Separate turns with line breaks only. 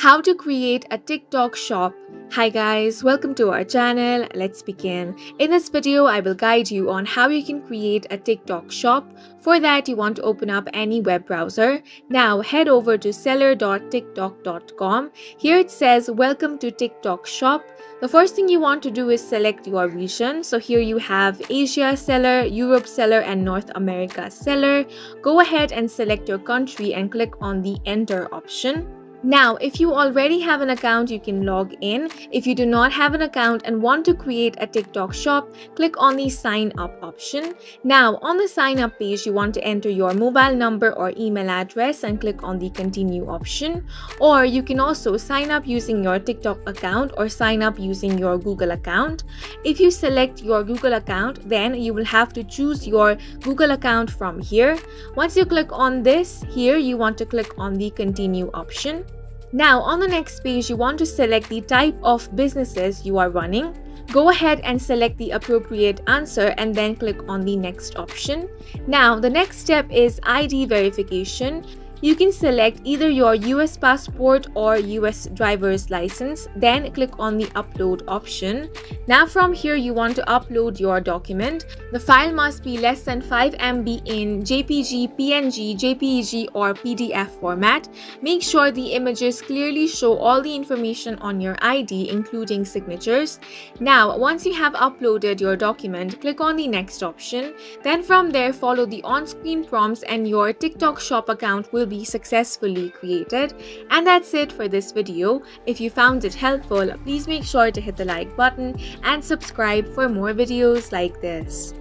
How to create a TikTok shop. Hi guys, welcome to our channel. Let's begin. In this video, I will guide you on how you can create a TikTok shop. For that, you want to open up any web browser. Now head over to seller.tiktok.com. Here it says, welcome to TikTok shop. The first thing you want to do is select your region. So here you have Asia seller, Europe seller, and North America seller. Go ahead and select your country and click on the enter option. Now, if you already have an account, you can log in. If you do not have an account and want to create a TikTok shop, click on the sign up option. Now, on the sign up page, you want to enter your mobile number or email address and click on the continue option. Or you can also sign up using your TikTok account or sign up using your Google account. If you select your Google account, then you will have to choose your Google account from here. Once you click on this, here you want to click on the continue option. Now on the next page, you want to select the type of businesses you are running. Go ahead and select the appropriate answer and then click on the next option. Now the next step is ID verification. You can select either your US passport or US driver's license, then click on the upload option. Now from here you want to upload your document. The file must be less than 5 MB in JPG, PNG, JPEG or PDF format. Make sure the images clearly show all the information on your ID including signatures. Now once you have uploaded your document, click on the next option. Then from there follow the on-screen prompts and your TikTok shop account will be successfully created. And that's it for this video. If you found it helpful, please make sure to hit the like button and subscribe for more videos like this.